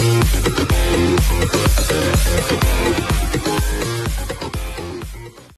Thank you.